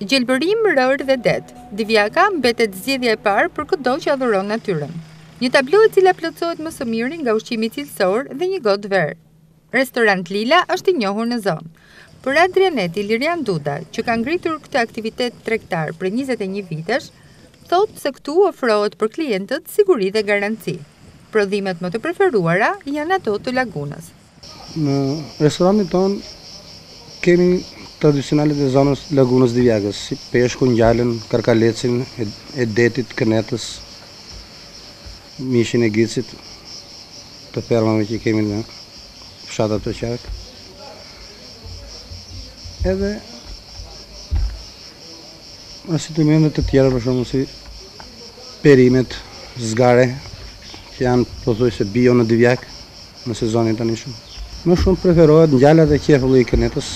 Gjelbërim, rërë dhe det. Divjaka mbetet zgjedhja e parë për këdo që adhuron natyrën. Një tablo e cila plotësohet më së miri nga ushqimi cilësor dhe një gotë verë. Restorant Lila është i njohur në zonë. Pronari i tij, Ilirian Duda, që ka ngritur këtë aktivitet tregtar prej 21 vitesh, thotë se këtu ofrohet për klientët siguri dhe garanci. Prodhimet më të preferuara janë ato të lagunës. Në restorantin tonë kemi tradicionalet e zonës, lagunës së Divjakës, si peshku, ngjallën, karkalecin e detit, kënetës, mishin e gicit, të fermave që kemi në fshatat rreth e qark. Edhe asortimente të tjera për shembull si perimet, zgare, që janë pothuajse bio në Divjakë. në sezonin e tanishëm. Më shumë preferohet ngjala dhe qefulli i kënetës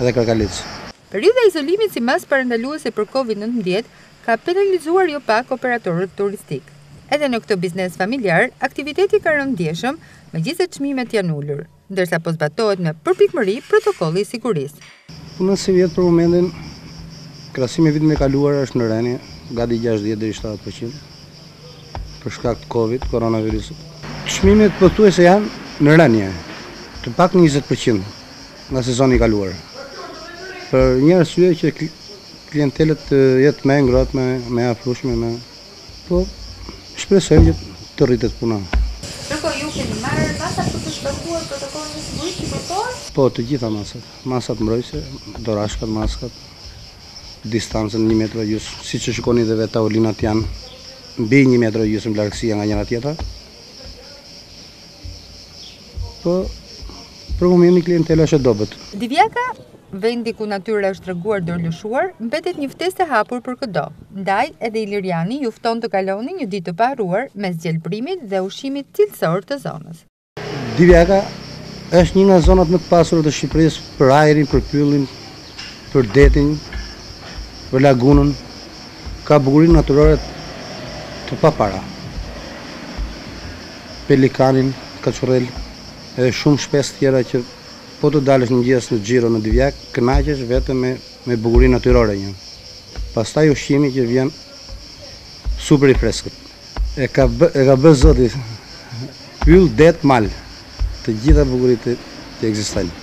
edhe karkaleci. Periudha e izolimit si masë parandaluese për Covid nëntëmbëdhjetë ka penalizuar jo pak operatorët turistikë. Edhe në këtë biznes familjar, aktiviteti ka rënë ndjeshëm, megjithëse çmimet janë ulur, ndërsa po zbatohet me përpikmëri protokolli i sigurisë. Puna sivjet për momentin, krahasuar me vitin e kaluar është në rënie, gati gjashtëdhjetë deri shtatëdhjetë për qind, për shkak të Covid, koronavirusit. Çmimet pothuajse janë në rënie, të paktën njëzet për qind nga sezoni i kaluar. Për një arsye që klientela të jetë më e ngrohtë, më e afrueshme me Po, shpresojmë që të rritet puna. Ndërkohë ju keni marrë masa për të zbatuar protokollin e sigurisë që kërkohet? Po, të gjitha masat. Masat mbrojtëse, dorashkat, maskat, distancën një metër e gjysmë. Siç e shikoni dhe vetë tavolinat janë mbi një metër e gjysmë largësia nga njëra-tjetra. Po, për momentin klientela është e dobët. Divjaka Vendi ku natyra është treguar dorëlëshuar, mbetet një ftesë e hapur për këdo. Ndaj, edhe Iliriani ju fton të kaloni një ditë të paharruar mes gjelbërimit dhe ushqimit cilësor të zonës. Divjaka është një nga zonat më të pasura të Shqipërisë për ajrin, për pyllin, për detin, për lagunën. Ka bukuri natyrore të papara. Pelikanin kaçurrel, edhe shumë shpezë të tjera që Po të dalësh në mëngjes në xhiro në Divjakë, kënaqesh vetëm me me bukurinë natyrore një. Pastaj ushqimi që vjen super i freskët. E ka bë, e ka bë zoti pyll, det, mal. Të gjitha bukuritë që ekzistojnë.